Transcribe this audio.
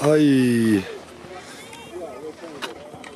はい。